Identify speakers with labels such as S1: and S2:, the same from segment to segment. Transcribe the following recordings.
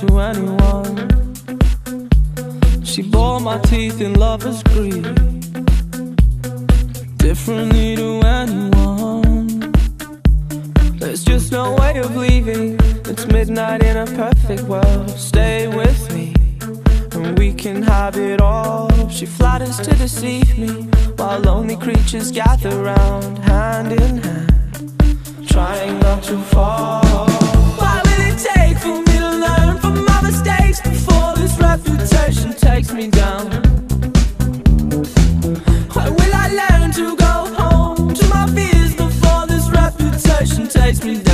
S1: to anyone. She bore my teeth in lover's greed. Differently to anyone. There's just no way of leaving. It's midnight in a perfect world. Stay with me, and we can have it all. She flatters to deceive me, while lonely creatures gather round, hand in hand trying not to fall. Reputation takes me down? Why will I learn to go home to my fears before this reputation takes me down?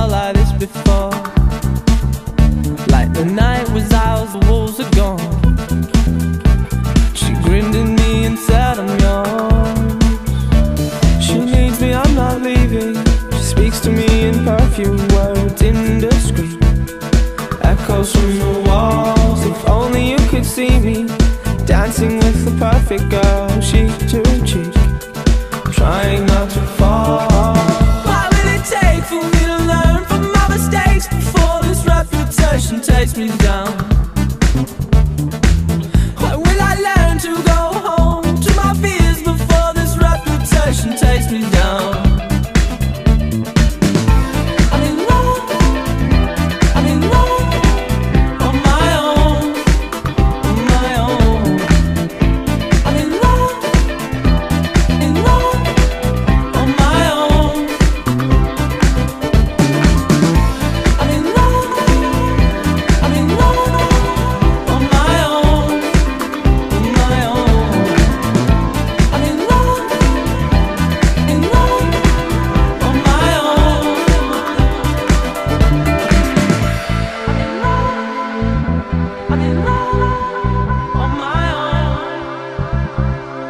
S1: Felt like this before. Like the night was ours, the wolves are gone. She grinned at me and said I'm yours. She needs me, I'm not leaving. She speaks to me in perfume words, indiscreet. Echoes from the walls. If only you could see me dancing with the perfect girl, cheek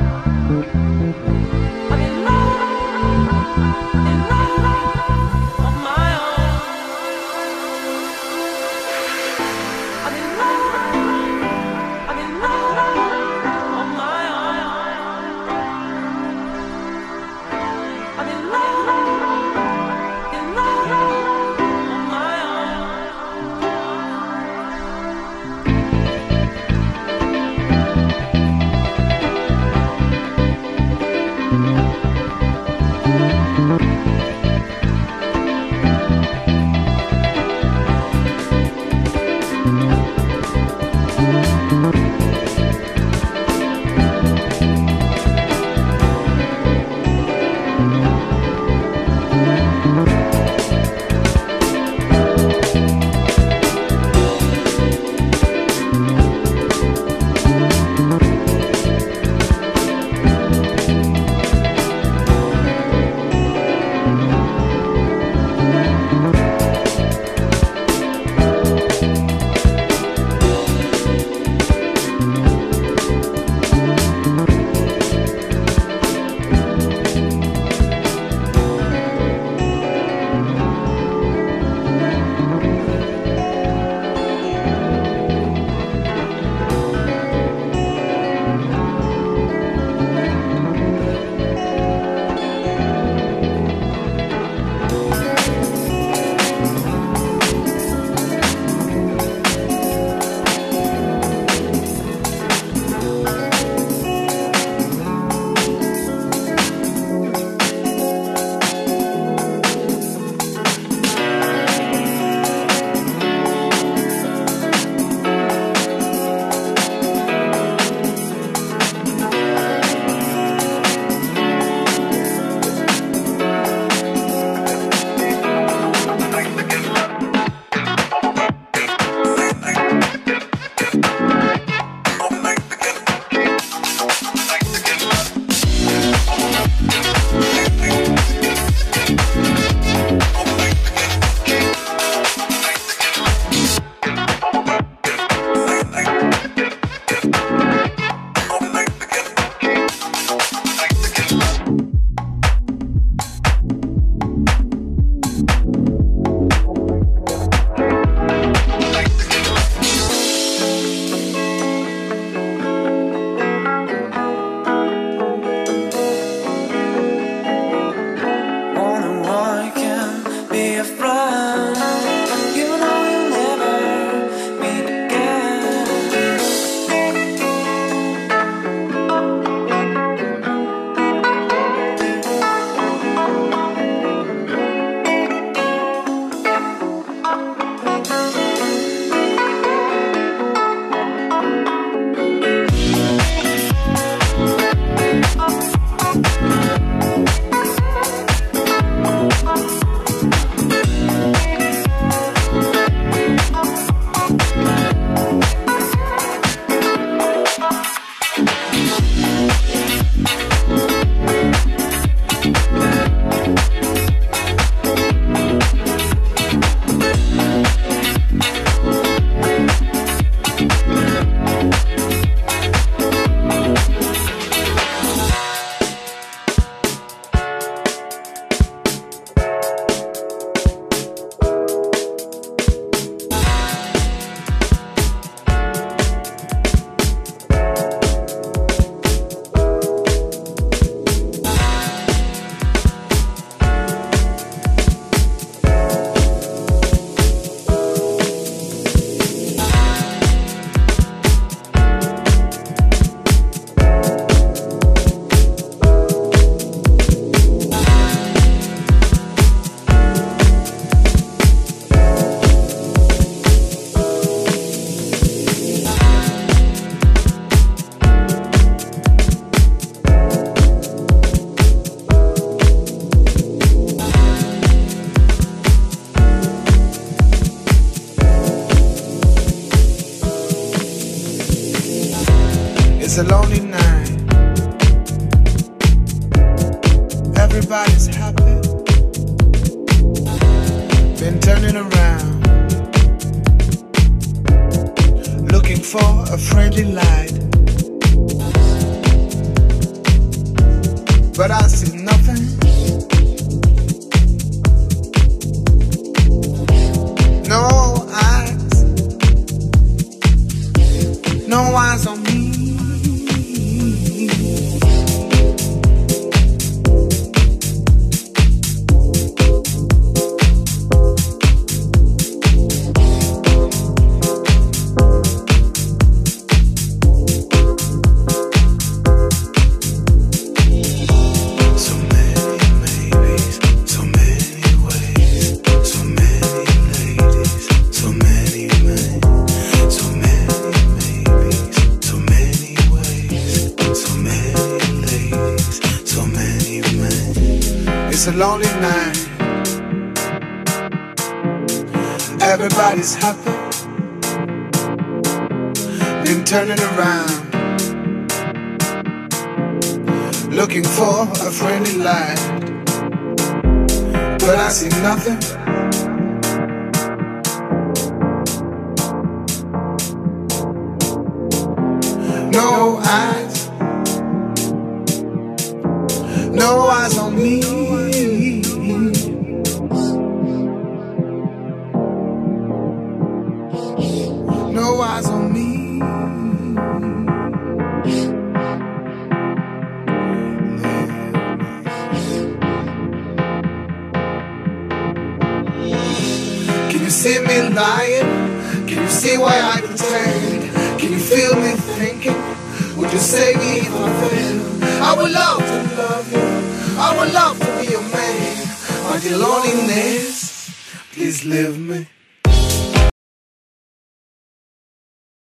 S1: I'm in love, in love, my own.
S2: It's a lonely night. Everybody's happy. Been turning around. Looking for a friendly light. Everybody's happy. Been turning around looking for a friendly light. But I see nothing. No eyes. No eyes on me. See me lying? Can you see why I pretend? Can you feel me thinking? Would you say me if I fail? I would love to love you. I would love to be your man. But your loneliness, please leave me.